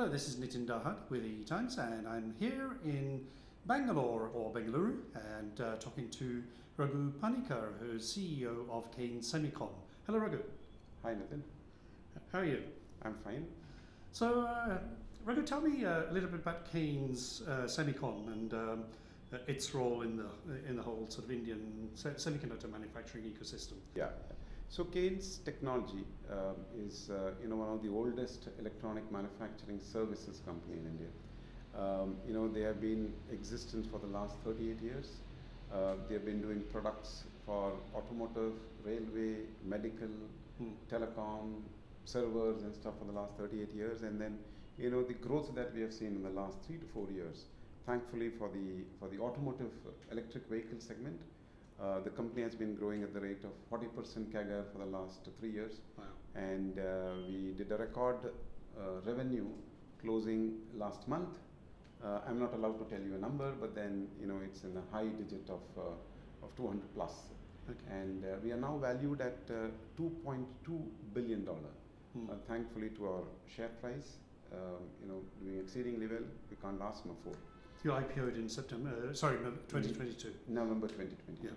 Hello, this is Nitin Dahad with the Times, and I'm here in Bangalore or Bengaluru and uh, talking to Raghu Panicker, who's CEO of Kaynes Semicon. Hello, Raghu. Hi, Nitin. How are you? I'm fine. So, uh, Raghu, tell me uh, a little bit about Kaynes uh, Semicon and um, its role in the in the whole sort of Indian semiconductor manufacturing ecosystem. Yeah. So Kaynes technology um, is uh, you know one of the oldest electronic manufacturing services company in India. Um, you know they have been existent for the last 38 years. Uh, they have been doing products for automotive, railway, medical, Hmm. telecom, servers and stuff for the last 38 years. And then you know the growth that we have seen in the last three to four years, thankfully for the for the automotive electric vehicle segment. Uh, the company has been growing at the rate of 40% CAGR for the last three years, Wow. and uh, we did a record uh, revenue closing last month. Uh, I'm not allowed to tell you a number, but then you know it's in a high digit of uh, of 200 plus, Okay. and uh, we are now valued at uh, 2.2 billion dollar. Hmm. Uh, thankfully to our share price, um, you know, doing exceedingly well. We can't last no for. You IPO'd in September, uh, sorry, no, 2022. November 2020. Yeah.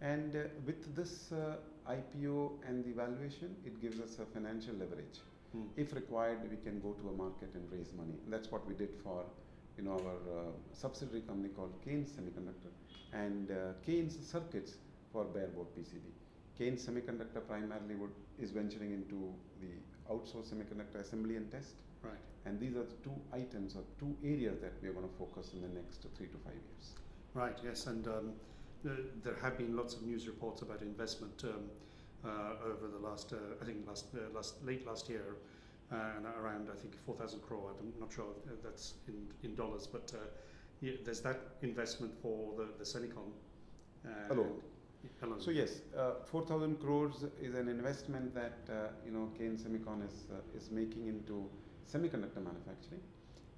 And uh, with this uh, IPO and the valuation, it gives us a financial leverage. Hmm. If required, we can go to a market and raise money. And that's what we did for, you know, our uh, subsidiary company called Kaynes Semiconductor and uh, Kaynes Circuits for bareboard PCB. Kaynes Semiconductor primarily would, is venturing into the outsourced semiconductor assembly and test. Right. And these are the two items or two areas that we are going to focus in the next three to five years. Right, yes, and um, there have been lots of news reports about investment um, uh, over the last, uh, I think last, uh, last late last year, uh, and around I think 4,000 crore. I'm not sure if that's in, in dollars, but uh, yeah, there's that investment for the the Semicon. Uh, yeah, alone. So yes, uh, 4,000 crores is an investment that uh, you know Kaynes Semicon is uh, is making into semiconductor manufacturing,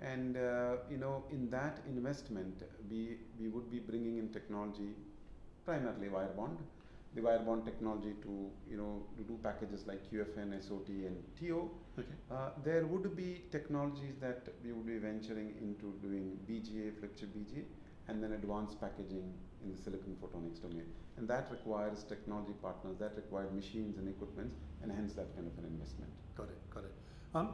and uh, you know in that investment we we would be bringing in technology, primarily wire bond, the wire bond technology to you know to do packages like QFN, SOT, and TO. Okay. Uh, there would be technologies that we would be venturing into doing BGA, flip chip BGA, and then advanced packaging in the silicon photonics domain. And that requires technology partners, that requires machines and equipment, and hence that kind of an investment. Got it, got it. Um,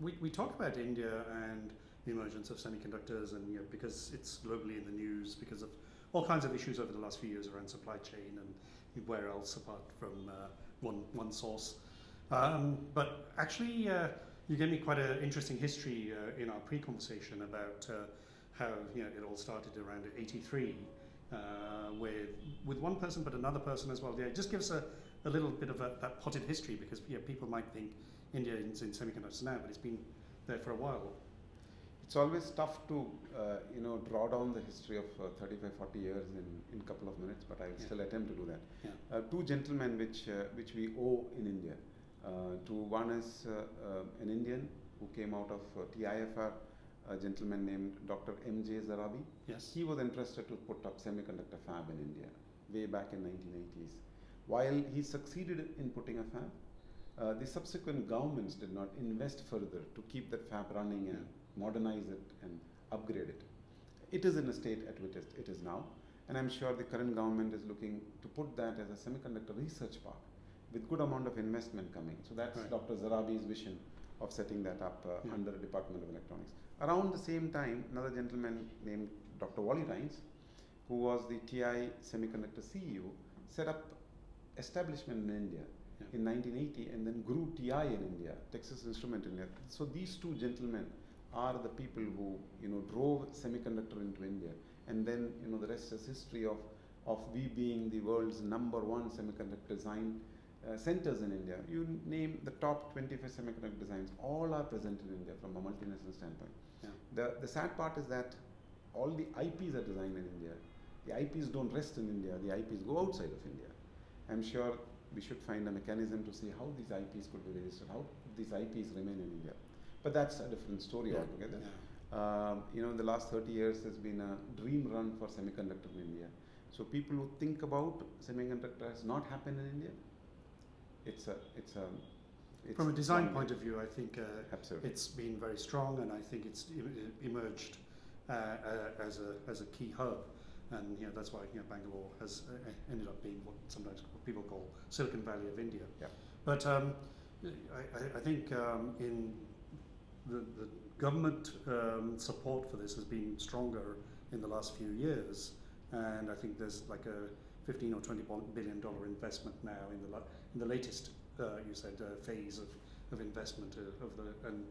we, we talk about India and the emergence of semiconductors, and you know, because it's globally in the news because of all kinds of issues over the last few years around supply chain and where else apart from uh, one one source. Um, but actually, uh, you gave me quite an interesting history uh, in our pre-conversation about uh, how you know it all started around '83 uh, with with one person, but another person as well. Yeah, just give us a, a little bit of a, that potted history because yeah, people might think India is in semiconductors now, but it's been there for a while. It's always tough to uh, you know draw down the history of uh, 35, 40 years in in a couple of minutes, but I will Yeah. still attempt to do that. Yeah. Uh, two gentlemen which uh, which we owe in India. Uh, to one is uh, an Indian who came out of uh, TIFR, a gentleman named Dr. M.J. Zarabi. Yes. He was interested to put up semiconductor fab in India way back in 1980s. While he succeeded in putting a fab, uh, the subsequent governments did not invest further to keep that fab running and modernize it and upgrade it. It is in a state at which it- is now, and I'm sure the current government is looking to put that as a semiconductor research park with good amount of investment coming. So that's Right. Dr. Zarabi's vision of setting that up uh, Yeah. under the Department of Electronics. Around the same time, another gentleman named Dr. Wally Rhines, who was the TI Semiconductor CEO, set up establishment in India Yeah. in 1980 and then grew TI in India, Texas Instrument in India. So these two gentlemen are the people who you know drove semiconductor into India, and then you know the rest is history of of we being the world's number one semiconductor design uh, centers in India. You name the top 25 semiconductor designs, all are present in India from a multinational standpoint. Yeah. The, the sad part is that all the IPs are designed in India. The IPs don't rest in India, the IPs go outside of India. I'm sure we should find a mechanism to see how these IPs could be registered, how these IPs remain in India. But that's a different story Yeah, altogether. yeah. Um, you know, in the last 30 years, there's been a dream run for semiconductor in India. So people who think about semiconductor has not happened in India, it's a, it's a, It's From a design point of view, I think uh, it's been very strong, and I think it's emerged uh, uh, as a as a key hub, and you know that's why you know Bangalore has uh, ended up being what sometimes people call Silicon Valley of India. Yeah. But um, I, I- think um, in the, the government um, support for this has been stronger in the last few years, and I think there's like a 15 or 20 billion dollar investment now in the la- in the latest uh, you said uh, phase of, of investment uh, of the and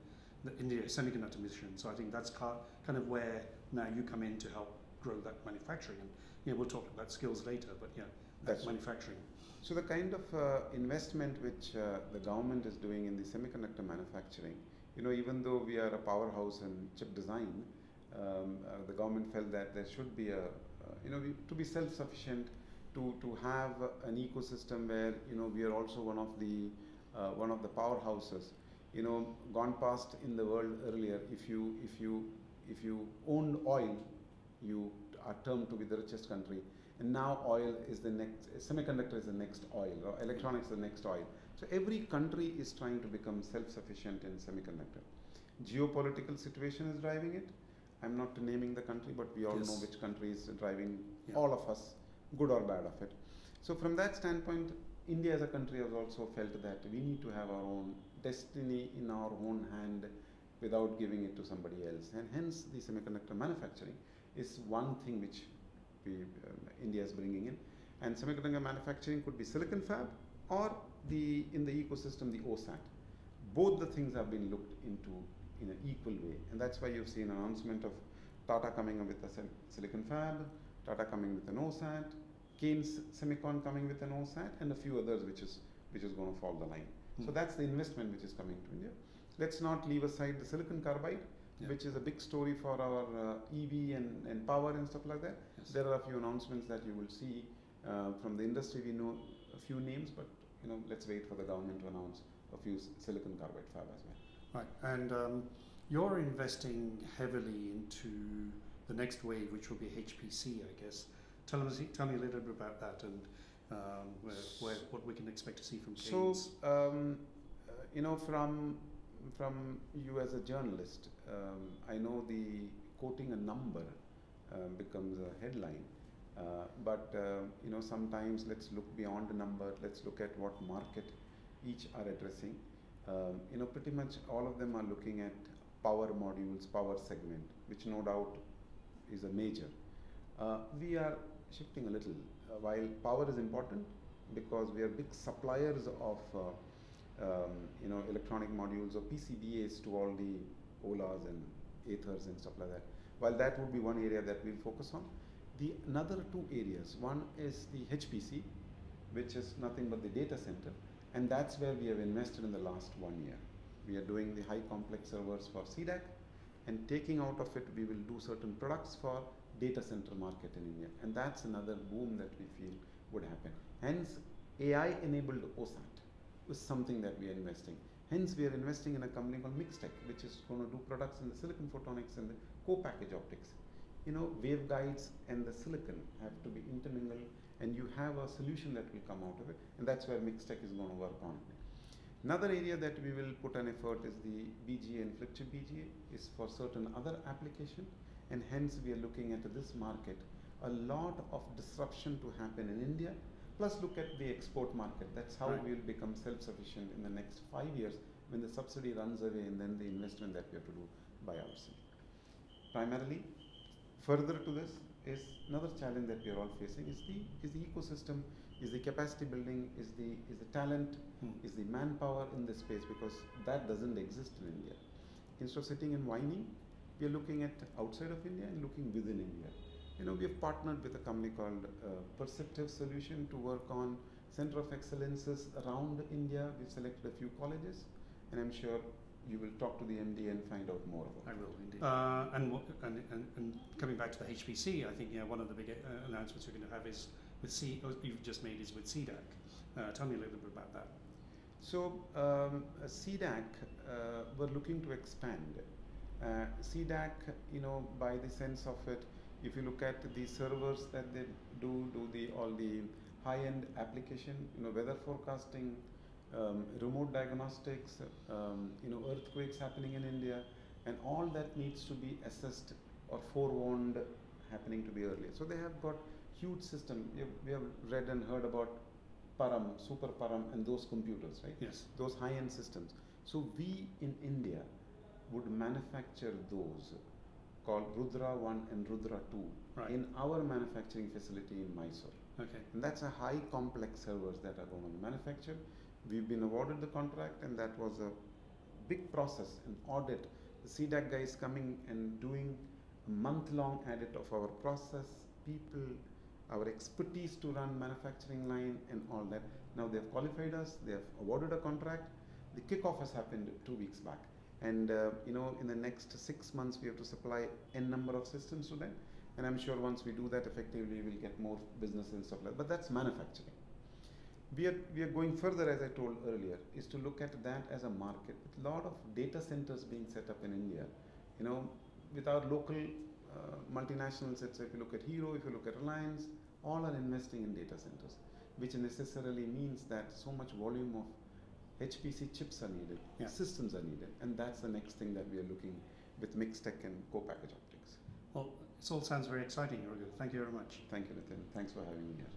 the India semiconductor mission. So I think that's ca- kind of where now you come in to help grow that manufacturing, and yeah, we'll talk about skills later, but yeah, that That's- manufacturing. So the kind of uh, investment which uh, the government is doing in the semiconductor manufacturing, you know, even though we are a powerhouse in chip design, um, uh, the government felt that there should be a, uh, you know, we, to be self-sufficient, to to have an ecosystem where you know we are also one of the uh, one of the powerhouses. You know, gone past in the world earlier. If you if you if you owned oil, you are termed to be the richest country. And now oil is the next semiconductor is the next oil or electronics is the next oil. So every country is trying to become self-sufficient in semiconductor. Geopolitical situation is driving it. I'm not naming the country but we all know which country is driving Yeah. all of us good or bad of it. So from that standpoint india as a country has also felt that we need to have our own destiny in our own hand without giving it to somebody else. And hence the semiconductor manufacturing is one thing which we, um, India is bringing in. And semiconductor manufacturing could be silicon fab or the in the ecosystem the OSAT. Both the things have been looked into in an equal way, and that's why you've seen announcement of Tata coming up with a silicon fab, Tata coming with an OSAT, Kaynes Semicon coming with an OSAT, and a few others which is which is going to fall the line. So Hmm. that's the investment which is coming to India. Let's not leave aside the silicon carbide, Yeah. which is a big story for our uh, EV and, and power and stuff like that. Yes. There are a few announcements that you will see uh, from the industry. We know a few names, but you know, let's wait for the government to announce a few silicon carbide fab as well. Right, and um, you're investing heavily into the next wave, which will be HPC, I guess. Tell us, tell me a little bit about that and um, where, where, what we can expect to see from So, um, uh, you know, from from you as a journalist, um, I know the quoting a number um, becomes a headline. Uh, but uh, you know, sometimes let's look beyond the number. Let's look at what market each are addressing. Um, you know, pretty much all of them are looking at power modules, power segment, which no doubt is a major. Uh, we are shifting a little. Uh, while power is important because we are big suppliers of uh, um, you know electronic modules or PCBAs to all the OLAs and Athers and stuff like that. While that would be one area that we'll focus on, the another two areas. One is the HPC, which is nothing but the data center, and that's where we have invested in the last one year. We are doing the high complex servers for CDAC, and taking out of it, we will do certain products for data center market in India, and that's another boom that we feel would happen. Hence, AI-enabled OSAT is something that we are investing. Hence, we are investing in a company called Mixtech, which is going to do products in the silicon photonics and the co-package optics. You know, waveguides and the silicon have to be intermingled, and you have a solution that will come out of it, and that's where Mixtech is going to work on. Another area that we will put an effort is the BGA and flip chip BGA is for certain other application, and hence we are looking at this market. A lot of disruption to happen in India, plus look at the export market. That's how Right. we will become self-sufficient in the next five years when the subsidy runs away, and then the investment that we have to do by ourselves. Primarily, further to this is another challenge that we are all facing is the is the ecosystem, is the capacity building, is the is the talent, Hmm. is the manpower in this space because that doesn't exist in India. Instead of sitting and whining, we are looking at outside of India and looking within India. You know, we have partnered with a company called uh, Perceptive Solution to work on center of excellences around India. We've selected a few colleges, and I'm sure you will talk to the MD and find out more about. I it. will indeed. Uh, and, and, and, and coming back to the HPC, I think yeah, one of the big uh, announcements you're going to have is with C, oh, you've just made is with CDAC. Uh, tell me a little bit about that. So um, uh, CDAC, uh, we're looking to expand. Uh, CDAC, you know, by the sense of it, if you look at the servers that they do, do the all the high-end application, you know, weather forecasting, um, remote diagnostics, um, you know, earthquakes happening in India, and all that needs to be assessed or forewarned happening to be earlier. So they have got huge system. We have, we have read and heard about Param, Super Param, and those computers, right? Yes. Those high-end systems. So we in India would manufacture those called Rudra 1 and Rudra 2 Right. in our manufacturing facility in Mysore. Okay. And that's a high complex servers that are going to be manufactured. We've been awarded the contract, and that was a big process, an audit. The CDAC guys coming and doing a month long audit of our process, people, our expertise to run manufacturing line, and all that. Now they've qualified us, they have awarded a contract. The kickoff has happened two weeks back. And uh, you know, in the next six months, we have to supply n number of systems to them. And I'm sure once we do that effectively, we'll get more business and stuff like that. But that's manufacturing. We are, we are going further, as I told earlier, is to look at that as a market with a lot of data centers being set up in India. You know, with our local uh, multinationals, it's, if you look at Hero, if you look at Reliance, all are investing in data centers, which necessarily means that so much volume of HPC chips are needed, Yeah. systems are needed, and that's the next thing that we are looking with Mixtech and co-package optics. Well, this all sounds very exciting, Raghu. Thank you very much. Thank you, Nitin. Thanks for having me here.